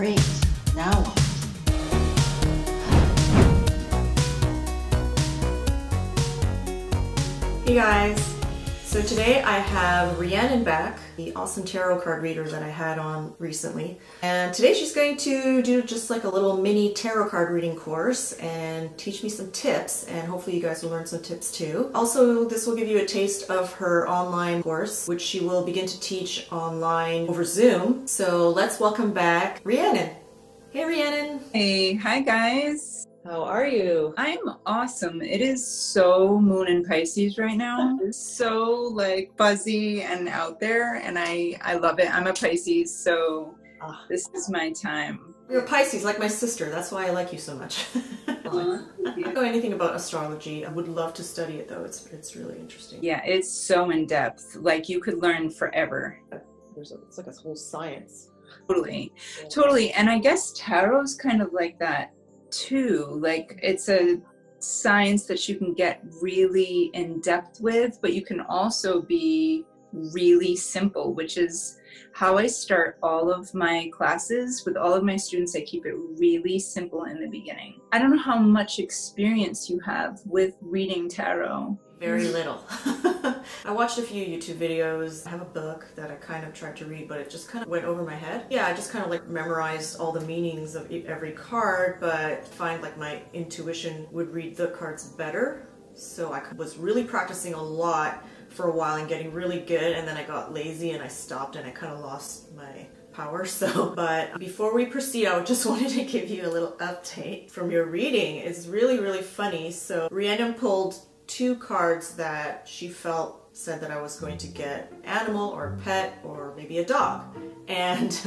Great. Now what? Hey guys! So today I have Rhiannon back, the awesome tarot card reader that I had on recently. And today she's going to do just like a little mini tarot card reading course and teach me some tips and hopefully you guys will learn some tips too. Also, this will give you a taste of her online course, which she will begin to teach online over Zoom. So let's welcome back Rhiannon. Hey Rhiannon! Hey, hi guys. How are you? I'm awesome. It is so moon in Pisces right now. So like fuzzy and out there and I I love it. I'm a Pisces, so Ah. this is my time. You're a Pisces, like my sister. That's why I like you so much. Uh, I don't know anything about astrology. I would love to study it though. It's it's really interesting. yeah, it's so in depth. Like you could learn forever. There's a, it's like a whole science. Totally. Totally. And I guess tarot's kind of like that too. Like it's a science that you can get really in depth with, but you can also be really simple, which is how I start all of my classes with all of my students. I keep it really simple in the beginning. I don't know how much experience you have with reading tarot. Very mm. little. I watched a few YouTube videos. I have a book that I kind of tried to read, but it just kind of went over my head. Yeah, I just kind of like memorized all the meanings of every card, but find like my intuition would read the cards better. So I was really practicing a lot for a while and getting really good, and then I got lazy and I stopped and I kind of lost my power. So, but before we proceed, I just wanted to give you a little update from your reading. It's really, really funny. So, Rhiannon pulled two cards that she felt said that I was going to get animal or pet or maybe a dog. And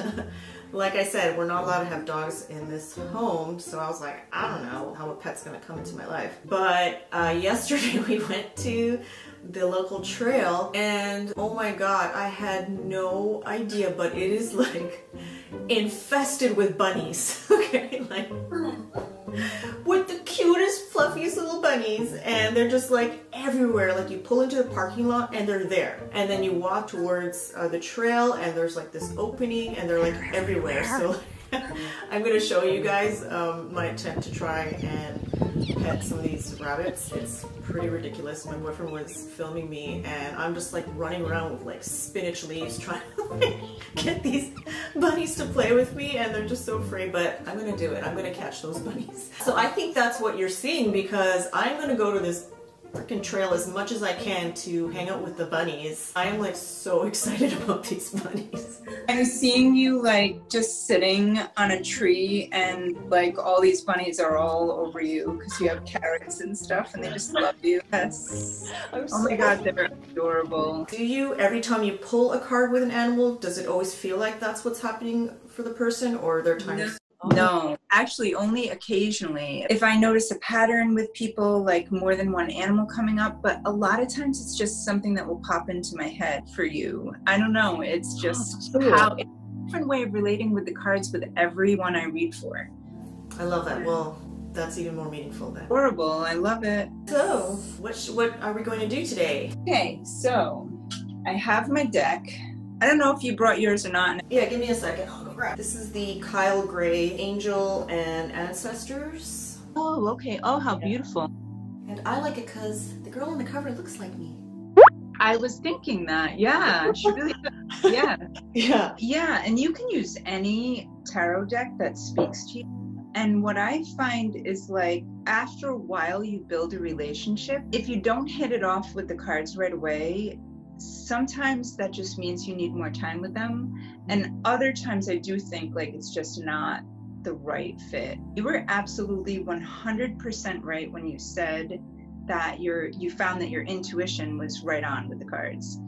like I said, we're not allowed to have dogs in this home, so I was like, I don't know how a pet's gonna come into my life. But uh, yesterday we went to the local trail and oh my god, I had no idea, but it is like infested with bunnies. okay, like with the cutest, fluffiest little bunnies, and they're just like everywhere. Like you pull into the parking lot and they're there, and then you walk towards uh, the trail and there's like this opening and they're like everywhere. So I'm gonna show you guys um, my attempt to try and pet some of these rabbits. It's pretty ridiculous. My boyfriend was filming me and I'm just like running around with like spinach leaves trying to like, get these bunnies to play with me and they're just so afraid, but I'm gonna do it. I'm gonna catch those bunnies. So I think that's what you're seeing because I'm gonna go to this freaking trail as much as I can to hang out with the bunnies. I am like so excited about these bunnies. I'm seeing you like just sitting on a tree and like all these bunnies are all over you because you have carrots and stuff and they just love you. Yes. I'm Oh my so- god, they're adorable. Do you, every time you pull a card with an animal, does it always feel like that's what's happening for the person or are there times? No, Oh. actually, only occasionally. If I notice a pattern with people, like more than one animal coming up, but a lot of times it's just something that will pop into my head for you. I don't know. It's oh, just cool. how it's a different way of relating with the cards with everyone I read for. I love that. Well, that's even more meaningful then. Horrible. I love it. So, what, sh- what are we going to do today? Okay, so I have my deck. I don't know if you brought yours or not. Yeah, give me a second. I'll go grab. This is the Kyle Gray Angel and Ancestors. Oh, okay. Oh, how Yeah. beautiful. And I like it because the girl on the cover looks like me. I was thinking that. Yeah, she really. Yeah. Yeah. Yeah, and you can use any tarot deck that speaks to you. And what I find is like after a while, you build a relationship. If you don't hit it off with the cards right away, sometimes that just means you need more time with them. And other times, I do think like it's just not the right fit. You were absolutely 100% right when you said that your you found that your intuition was right on with the cards.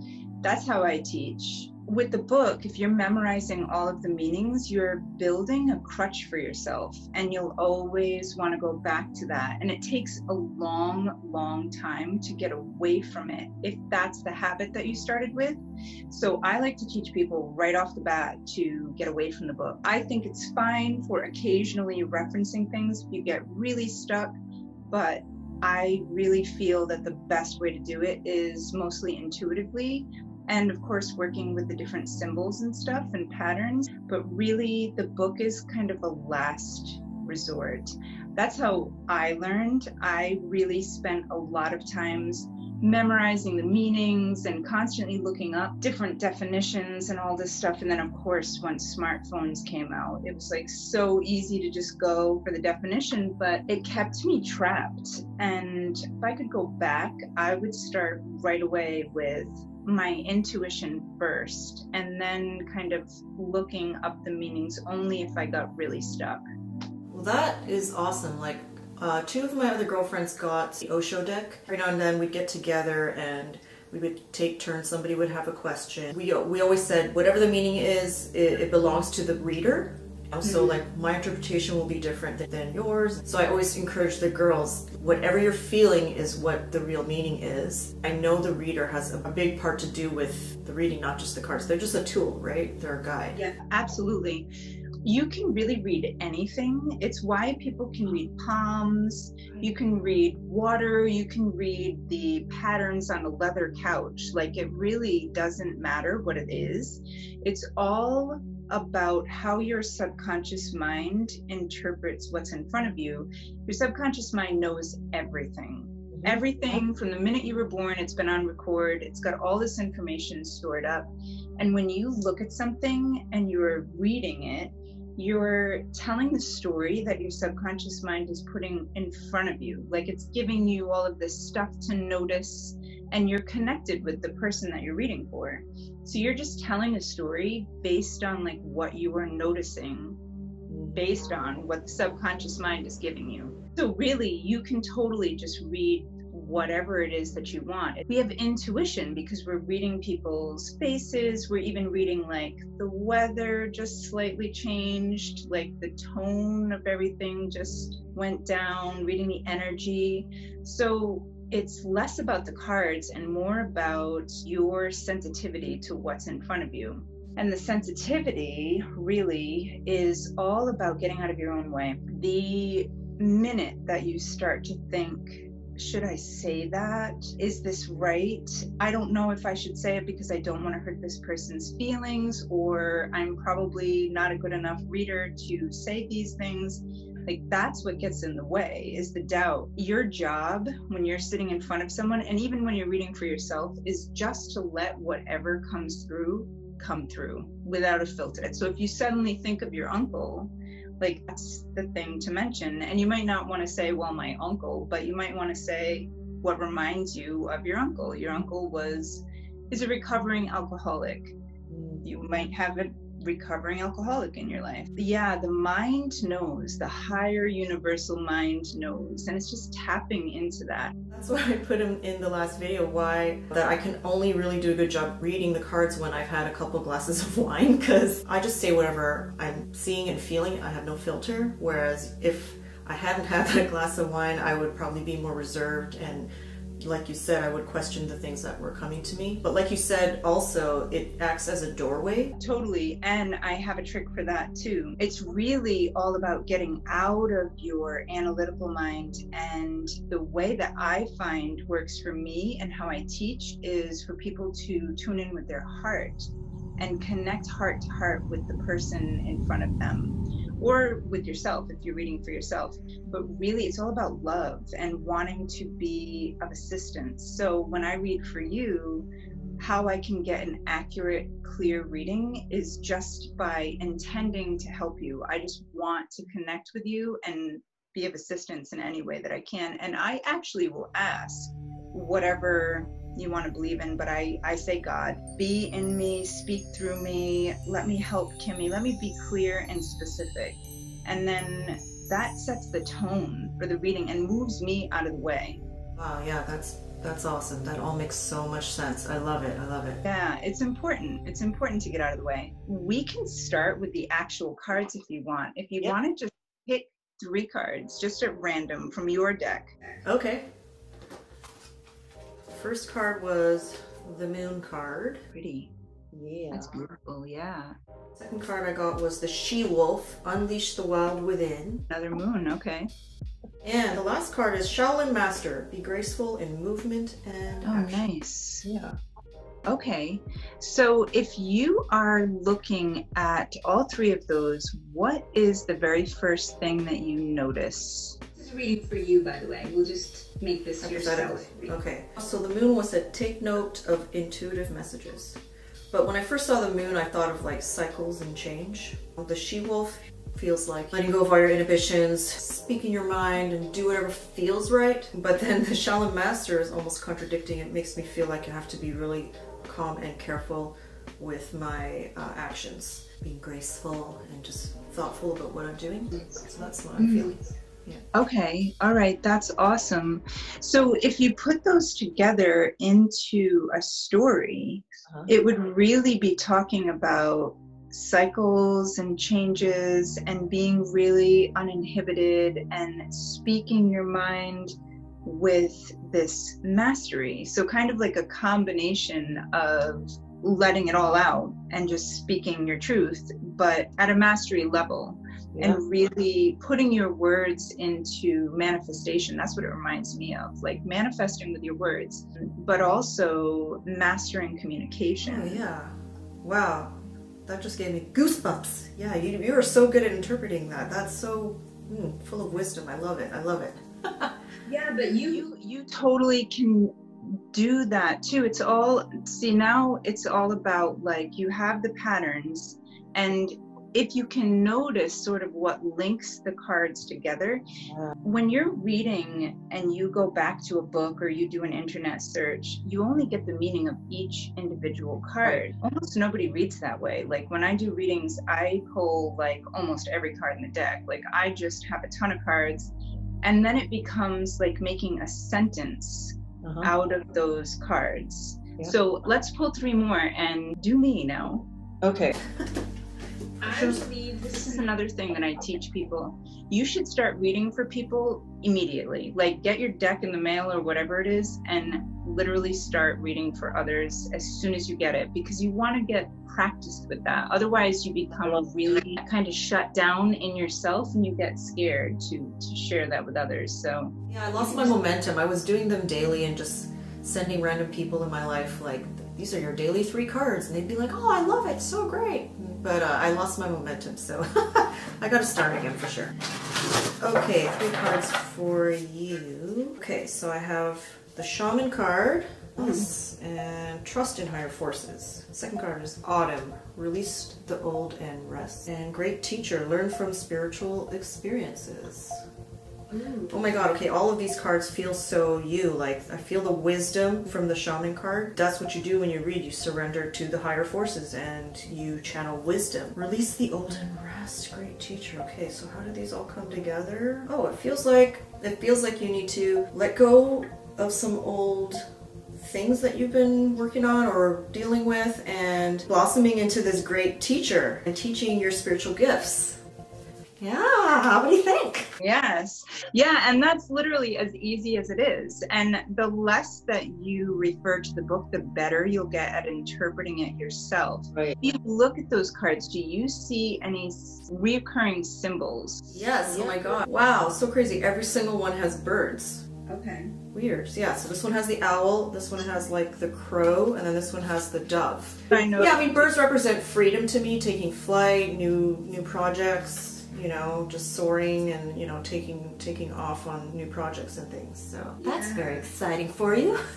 That's how I teach. With the book, if you're memorizing all of the meanings, you're building a crutch for yourself and you'll always want to go back to that. And it takes a long, long time to get away from it if that's the habit that you started with. So I like to teach people right off the bat to get away from the book. I think it's fine for occasionally referencing things if you get really stuck, but I really feel that the best way to do it is mostly intuitively and of course working with the different symbols and stuff and patterns but really the book is kind of a last resort that's how i learned i really spent a lot of times memorizing the meanings and constantly looking up different definitions and all this stuff. And then, of course, once smartphones came out, it was like so easy to just go for the definition, but it kept me trapped. And if I could go back, I would start right away with my intuition first and then kind of looking up the meanings only if I got really stuck. Well, that is awesome. Like, uh, two of my other girlfriends got the Osho deck. Every now and then we'd get together and we would take turns. Somebody would have a question. We, we always said whatever the meaning is, it, it belongs to the reader. So mm-hmm. like my interpretation will be different than, yours. So I always encourage the girls, whatever you're feeling is what the real meaning is. I know the reader has a, a big part to do with the reading, not just the cards. They're just a tool, right? They're a guide. Yeah, absolutely you can really read anything. It's why people can read palms, you can read water, you can read the patterns on a leather couch. Like it really doesn't matter what it is. It's all about how your subconscious mind interprets what's in front of you. Your subconscious mind knows everything. Mm-hmm. Everything from the minute you were born, it's been on record, it's got all this information stored up. And when you look at something and you're reading it, you're telling the story that your subconscious mind is putting in front of you. Like it's giving you all of this stuff to notice, and you're connected with the person that you're reading for. So you're just telling a story based on like what you are noticing, based on what the subconscious mind is giving you. So really, you can totally just read whatever it is that you want. We have intuition because we're reading people's faces. We're even reading like the weather just slightly changed, like the tone of everything just went down, reading the energy. So it's less about the cards and more about your sensitivity to what's in front of you. And the sensitivity really is all about getting out of your own way. The minute that you start to think should I say that? Is this right? I don't know if I should say it because I don't want to hurt this person's feelings, or I'm probably not a good enough reader to say these things. Like, that's what gets in the way is the doubt. Your job when you're sitting in front of someone, and even when you're reading for yourself, is just to let whatever comes through come through without a filter. So if you suddenly think of your uncle, like that's the thing to mention and you might not want to say well my uncle but you might want to say what reminds you of your uncle your uncle was is a recovering alcoholic you might have a recovering alcoholic in your life. Yeah, the mind knows, the higher universal mind knows, and it's just tapping into that. That's why I put in, in the last video why that I can only really do a good job reading the cards when I've had a couple glasses of wine because I just say whatever I'm seeing and feeling. I have no filter. Whereas if I hadn't had that glass of wine, I would probably be more reserved and like you said, I would question the things that were coming to me. But like you said, also, it acts as a doorway. Totally. And I have a trick for that too. It's really all about getting out of your analytical mind. And the way that I find works for me and how I teach is for people to tune in with their heart and connect heart to heart with the person in front of them or with yourself if you're reading for yourself. But really, it's all about love and wanting to be of assistance. So when I read for you, how I can get an accurate, clear reading is just by intending to help you. I just want to connect with you and be of assistance in any way that I can. And I actually will ask whatever you want to believe in, but I, I say God, be in me, speak through me, let me help Kimmy, let me be clear and specific. And then that sets the tone for the reading and moves me out of the way. Wow, yeah, that's that's awesome. That all makes so much sense. I love it. I love it. Yeah, it's important. It's important to get out of the way. We can start with the actual cards if you want. If you yep. want to just pick three cards just at random from your deck. Okay first card was the moon card. Pretty. Yeah. That's beautiful, yeah. Second card I got was the she wolf, unleash the wild within. Another moon, okay. And the last card is Shaolin Master, be graceful in movement and Oh, action. nice. Yeah. Okay. So if you are looking at all three of those, what is the very first thing that you notice? This is reading for you, by the way. We'll just make this yourself. Okay. So the moon was said take note of intuitive messages. But when I first saw the moon, I thought of like cycles and change. The she wolf feels like letting go of all your inhibitions, speaking your mind, and do whatever feels right. But then the Shaolin Master is almost contradicting. It makes me feel like I have to be really calm and careful with my uh, actions, being graceful and just thoughtful about what I'm doing. So that's what I'm feeling. Okay, all right, that's awesome. So if you put those together into a story, Uh-huh. it would really be talking about cycles and changes and being really uninhibited and speaking your mind with this mastery. So, kind of like a combination of letting it all out and just speaking your truth, but at a mastery level and really putting your words into manifestation. That's what it reminds me of like manifesting with your words, but also mastering communication. Oh yeah. Wow. That just gave me goosebumps. Yeah, you, you are so good at interpreting that. That's so mm, full of wisdom. I love it. I love it. Yeah, but you you you totally can do that too it's all see now it's all about like you have the patterns and if you can notice sort of what links the cards together when you're reading and you go back to a book or you do an internet search you only get the meaning of each individual card almost nobody reads that way like when i do readings i pull like almost every card in the deck like i just have a ton of cards and then it becomes like making a sentence Uh-huh. out of those cards. Yeah. So let's pull three more and do me now. Okay. I believe This is another thing that I teach people. You should start reading for people immediately. Like get your deck in the mail or whatever it is and literally start reading for others as soon as you get it because you want to get practiced with that. Otherwise you become really kind of shut down in yourself and you get scared to to share that with others. So Yeah, I lost my momentum. I was doing them daily and just sending random people in my life like, these are your daily three cards. And they'd be like, oh, I love it. So great. But uh, I lost my momentum. So I got to start again for sure. Okay, three cards for you. Okay, so I have the Shaman card. And trust in higher forces. Second card is autumn. Release the old and rest. And great teacher. Learn from spiritual experiences. Oh my god, okay, all of these cards feel so you. Like, I feel the wisdom from the shaman card. That's what you do when you read. You surrender to the higher forces and you channel wisdom. Release the old and rest. Great teacher. Okay, so how do these all come together? Oh, it feels like it feels like you need to let go of some old things that you've been working on or dealing with and blossoming into this great teacher and teaching your spiritual gifts. Yeah, what do you think? Yes. Yeah, and that's literally as easy as it is. And the less that you refer to the book, the better you'll get at interpreting it yourself. Right. If you look at those cards, do you see any reoccurring symbols? Yes, oh my god. Wow, so crazy. Every single one has birds. Okay. Weird. Yeah, so this one has the owl, this one has like the crow, and then this one has the dove. I know. Yeah, I mean birds represent freedom to me, taking flight, new new projects, you know, just soaring and, you know, taking taking off on new projects and things. So that's very exciting for you.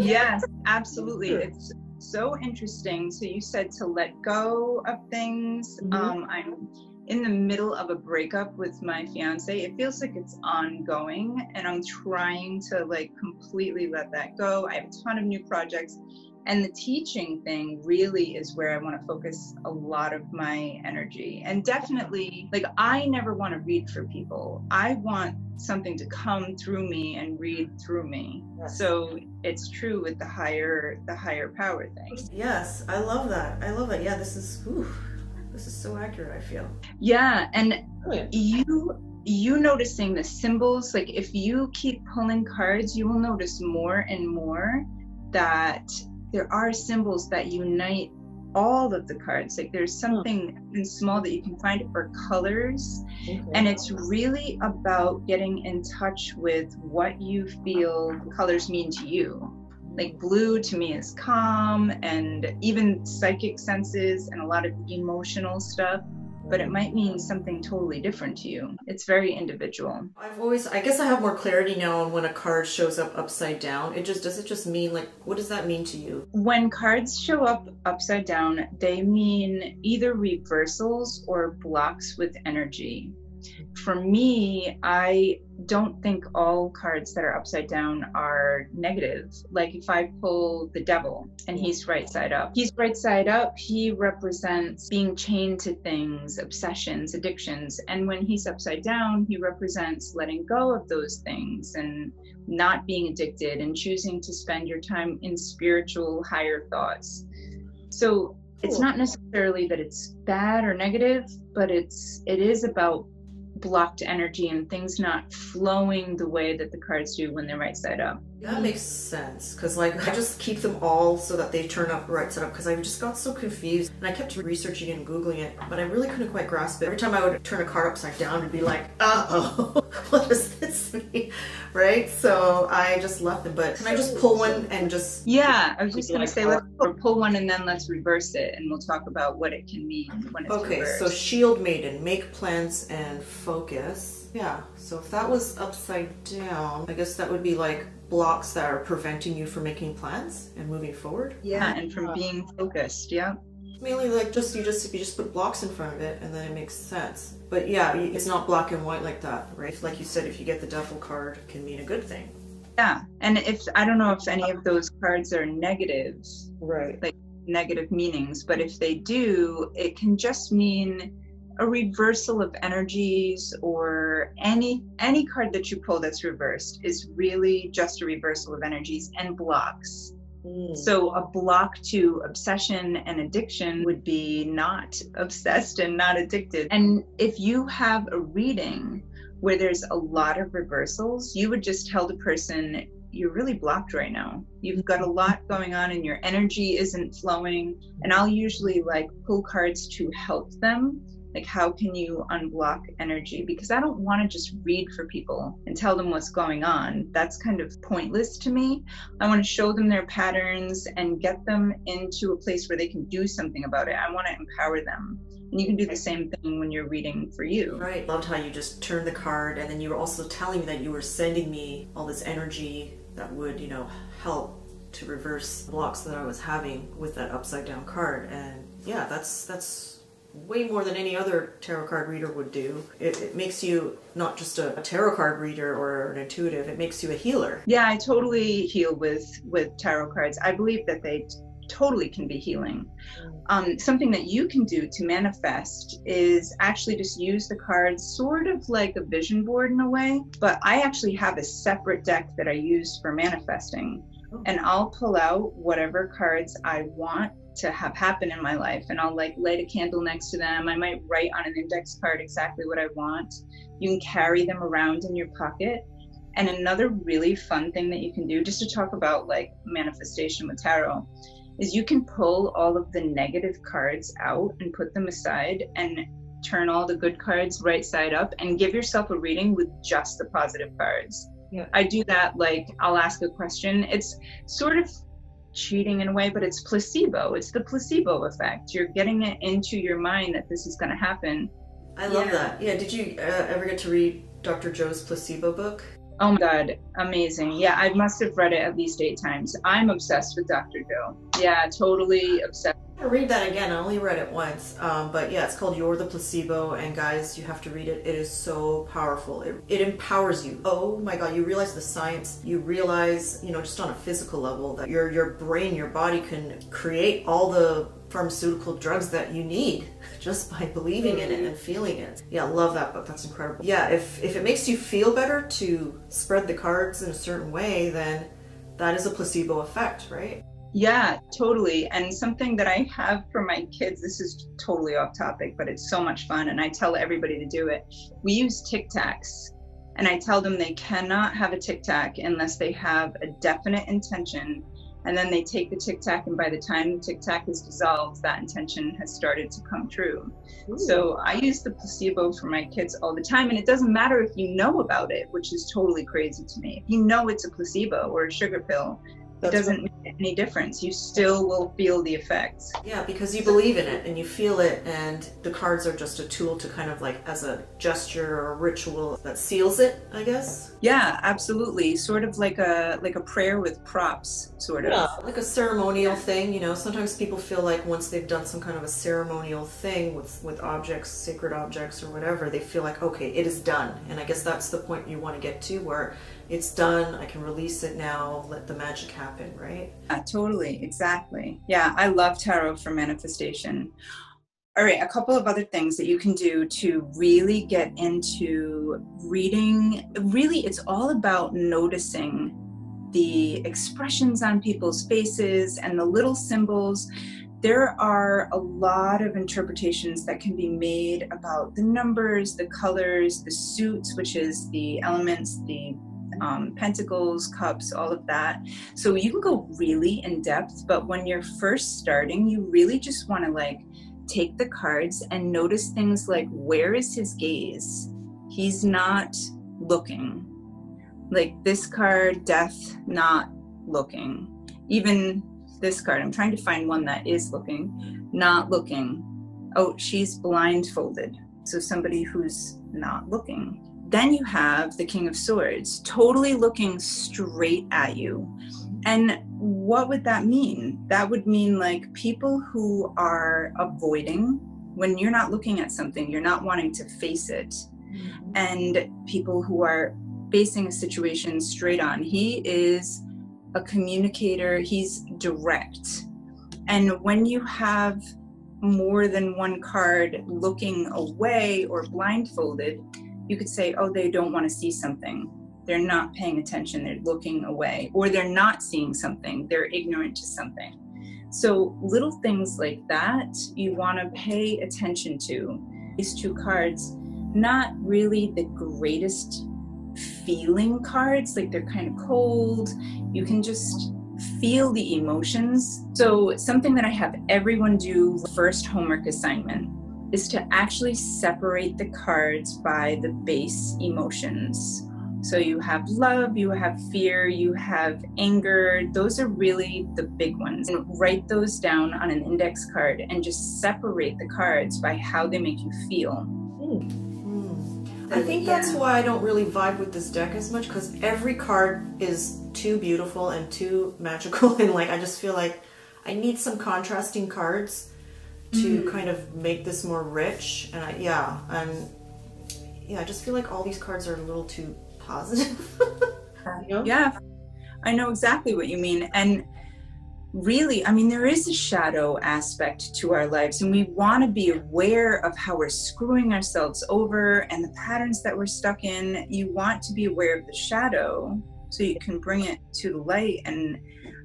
Yes, absolutely. It's so interesting. So you said to let go of things. Mhm. Um, I'm in the middle of a breakup with my fiance. It feels like it's ongoing, and I'm trying to like completely let that go. I have a ton of new projects. And the teaching thing really is where I want to focus a lot of my energy. And definitely, like, I never want to read for people. I want something to come through me and read through me. Yes. So it's true with the higher the higher power thing. Yes, I love that. I love that. Yeah, this is ooh, this is so accurate, I feel. Yeah, and Brilliant. you you noticing the symbols like if you keep pulling cards you will notice more and more that there are symbols that unite all of the cards. Like there's something in small that you can find for colors. And it's really about getting in touch with what you feel colors mean to you. Like blue to me is calm and even psychic senses and a lot of emotional stuff, but it might mean something totally different to you. It's very individual. I've always, I guess I have more clarity now on when a card shows up upside down. It just, does it just mean like, what does that mean to you? When cards show up upside down, they mean either reversals or blocks with energy. For me, I don't think all cards that are upside down are negative. Like if I pull the devil and he's right side up, he's right side up, he represents being chained to things, obsessions, addictions. And when he's upside down, he represents letting go of those things and not being addicted and choosing to spend your time in spiritual, higher thoughts. So it's not necessarily that it's bad or negative, but it's it is about blocked energy and things not flowing the way that the cards do when they're right side up. That makes sense because, like, I just keep them all so that they turn up right set up because I just got so confused and I kept researching and googling it, but I really couldn't quite grasp it. Every time I would turn a card upside down, it'd be like, uh oh, what does this mean? Right? So I just left them. But can I just pull one and just. Yeah, I was just going Like to say, let's pull one and then let's reverse it and we'll talk about what it can mean when it's Okay, reversed. so Shield Maiden, make plans and focus. Yeah, so if that was upside down, I guess that would be like blocks that are preventing you from making plans and moving forward. yeah, and from being focused, yeah. Mainly like just you just if you just put blocks in front of it and then it makes sense. But yeah, it's not black and white like that, right? Like you said, if you get the devil card, it can mean a good thing. Yeah, and if I don't know if any of those cards are negatives, Right. Like negative meanings, but if they do, it can just mean a reversal of energies or any any card that you pull that's reversed is really just a reversal of energies and blocks. Mm. So a block to obsession and addiction would be not obsessed and not addicted. And if you have a reading where there's a lot of reversals, you would just tell the person you're really blocked right now. You've got a lot going on and your energy isn't flowing. And I'll usually like pull cards to help them. Like, how can you unblock energy? Because I don't want to just read for people and tell them what's going on. That's kind of pointless to me. I want to show them their patterns and get them into a place where they can do something about it. I want to empower them. And you can do the same thing when you're reading for you. Right. Loved how you just turned the card and then you were also telling me that you were sending me all this energy that would, you know, help to reverse blocks that I was having with that upside down card. And yeah, that's that's way more than any other tarot card reader would do. It, it makes you not just a, a tarot card reader or an intuitive, it makes you a healer. Yeah, I totally heal with with tarot cards. I believe that they totally can be healing. Um, something that you can do to manifest is actually just use the cards sort of like a vision board in a way. But I actually have a separate deck that I use for manifesting, and I'll pull out whatever cards I want to have happen in my life and I'll like light a candle next to them. I might write on an index card exactly what I want. You can carry them around in your pocket. And another really fun thing that you can do, just to talk about like manifestation with tarot, is you can pull all of the negative cards out and put them aside and turn all the good cards right side up and give yourself a reading with just the positive cards. Yeah. I do that like I'll ask a question. It's sort of cheating in a way, but it's placebo. It's the placebo effect. You're getting it into your mind that this is going to happen. I love Yeah. that. Yeah, did you uh, ever get to read Dr. Joe's placebo book? Oh my God, amazing. Yeah, I must have read it at least eight times. I'm obsessed with Dr. Joe. Yeah, totally obsessed. Read that again. I only read it once, um, but yeah, it's called "You're the Placebo," and guys, you have to read it. It is so powerful. It, it empowers you. Oh my God! You realize the science. You realize, you know, just on a physical level, that your your brain, your body can create all the pharmaceutical drugs that you need just by believing in it and feeling it. Yeah, love that book. That's incredible. Yeah, if if it makes you feel better to spread the cards in a certain way, then that is a placebo effect, right? Yeah, totally. And something that I have for my kids, this is totally off topic, but it's so much fun. And I tell everybody to do it. We use Tic Tacs. And I tell them they cannot have a Tic Tac unless they have a definite intention. And then they take the Tic Tac, and by the time the Tic Tac is dissolved, that intention has started to come true. So I use the placebo for my kids all the time. And it doesn't matter if you know about it, which is totally crazy to me. If you know it's a placebo or a sugar pill, it doesn't make any difference. You still will feel the effects. Yeah, because you believe in it and you feel it, and the cards are just a tool to kind of like as a gesture or a ritual that seals it, I guess. Yeah, absolutely. Sort of like a like a prayer with props, sort of. Yeah, like a ceremonial thing. You know, sometimes people feel like once they've done some kind of a ceremonial thing with with objects, sacred objects or whatever, they feel like okay, it is done. And I guess that's the point you want to get to, where it's done. I can release it now. Let the magic happen, right? Yeah, totally. Exactly. Yeah, I love tarot for manifestation. All right, a couple of other things that you can do to really get into reading. Really, it's all about noticing the expressions on people's faces and the little symbols. There are a lot of interpretations that can be made about the numbers, the colors, the suits, which is the elements, the um, pentacles, cups, all of that. So you can go really in depth, but when you're first starting, you really just want to like take the cards and notice things like where is his gaze? He's not looking. Like this card, death, not looking. Even this card, I'm trying to find one that is looking, not looking. Oh, she's blindfolded. So somebody who's not looking. Then you have the King of Swords, totally looking straight at you. And what would that mean? That would mean like people who are avoiding, when you're not looking at something, you're not wanting to face it. Mm-hmm. And people who are facing a situation straight on. He is a communicator, he's direct. And when you have more than one card looking away or blindfolded, you could say, oh, they don't want to see something. They're not paying attention, they're looking away, or they're not seeing something, they're ignorant to something. So, little things like that you want to pay attention to. These two cards, not really the greatest feeling cards, like they're kind of cold. You can just feel the emotions. So, something that I have everyone do first homework assignment is to actually separate the cards by the base emotions. So you have love, you have fear, you have anger. Those are really the big ones. And write those down on an index card and just separate the cards by how they make you feel. Mm. I think that's why I don't really vibe with this deck as much because every card is too beautiful and too magical. And like, I just feel like I need some contrasting cards to mm. kind of make this more rich. And I, yeah, and yeah, I just feel like all these cards are a little too positive. you know? Yeah, I know exactly what you mean. And really, I mean, there is a shadow aspect to our lives, and we want to be aware of how we're screwing ourselves over and the patterns that we're stuck in. You want to be aware of the shadow so you can bring it to the light. And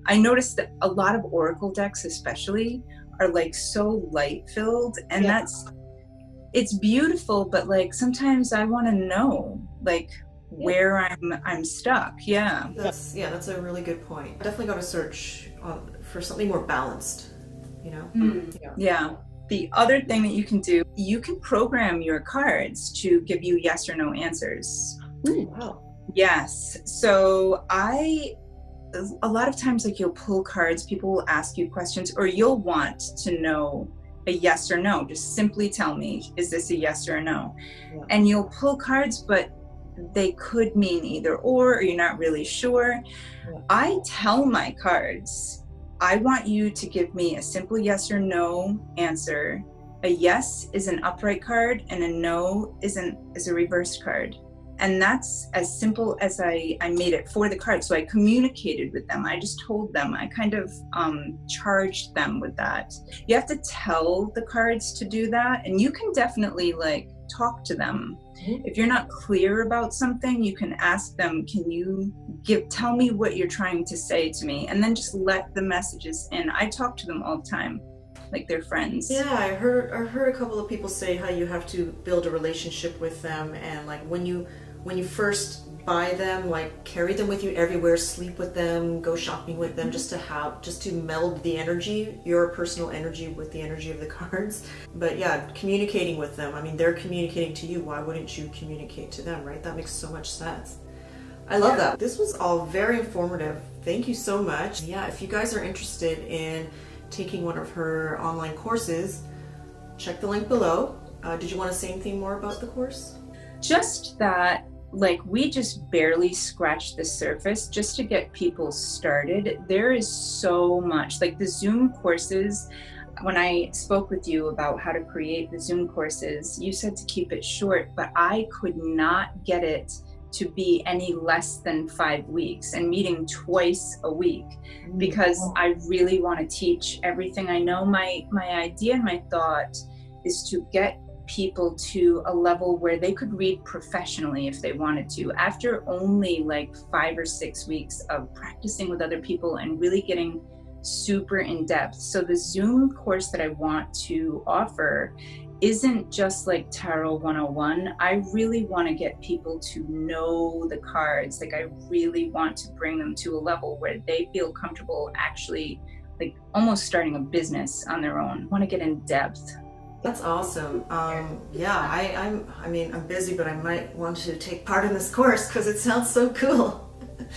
I noticed that a lot of oracle decks, especially, are like so light filled and yeah. that's it's beautiful but like sometimes i want to know like yeah. where i'm i'm stuck yeah that's yeah that's a really good point definitely got to search on, for something more balanced you know mm. yeah. yeah the other thing that you can do you can program your cards to give you yes or no answers Ooh, wow yes so i a lot of times like you'll pull cards people will ask you questions or you'll want to know a yes or no. Just simply tell me is this a yes or a no? Yeah. and you'll pull cards but they could mean either or or you're not really sure. Yeah. i tell my cards i want you to give me a simple yes or no answer. A yes is an upright card and a no is an is a reversed card and that's as simple as I, I made it for the card. So i communicated with them. I just told them. I kind of um, charged them with that. You have to tell the cards to do that and you can definitely like talk to them. Mm-hmm. if you're not clear about something you can ask them can you give tell me what you're trying to say to me? And then just let the messages in. I talk to them all the time like they're friends. Yeah, I heard I heard a couple of people say how you have to build a relationship with them and like when you when you first buy them, like carry them with you everywhere, sleep with them, go shopping with them, just to have, just to meld the energy, your personal energy with the energy of the cards. But yeah, communicating with them. I mean, they're communicating to you. Why wouldn't you communicate to them, right? That makes so much sense. I love that. This was all very informative. Thank you so much. Yeah, if you guys are interested in taking one of her online courses, check the link below. Uh, did you want to say anything more about the course? just that like we just barely scratched the surface just to get people started there is so much like the zoom courses when i spoke with you about how to create the zoom courses you said to keep it short but i could not get it to be any less than five weeks and meeting twice a week mm, because I really want to teach everything I know. My my idea and my thought is to get people to a level where they could read professionally if they wanted to. After only like 5 or 6 weeks of practicing with other people and really getting super in depth. So the Zoom course that I want to offer isn't just like tarot 101 i really want to get people to know the cards like i really want to bring them to a level where they feel comfortable actually like almost starting a business on their own want to get in depth That's awesome. Um, yeah, I, I'm. I mean, I'm busy, but I might want to take part in this course because it sounds so cool.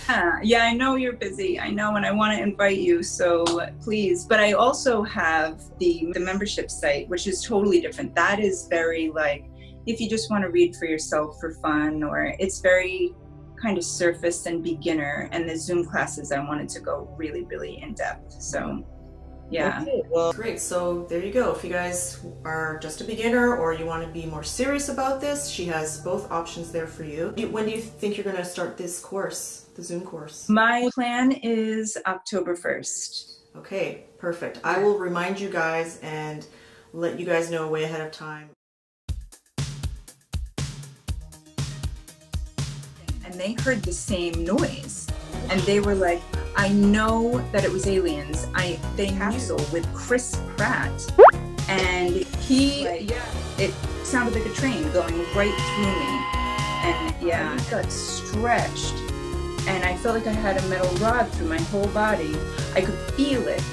Yeah, yeah, I know you're busy. I know, and I want to invite you, so please. But I also have the the membership site, which is totally different. That is very like if you just want to read for yourself for fun, or it's very kind of surface and beginner. And the Zoom classes, I wanted to go really, really in depth. So, yeah. Okay, well, great. So there you go. If you guys are just a beginner or you want to be more serious about this, she has both options there for you. You- When do you think you're going to start this course, the Zoom course? My plan is October 1st. Okay, perfect. I will remind you guys and let you guys know way ahead of time. and they heard the same noise and they were like i know that it was aliens. I they capsule with chris pratt. And he yeah it sounded like a train going right through me. And yeah i got stretched. And i felt like i had a metal rod through my whole body. I could feel it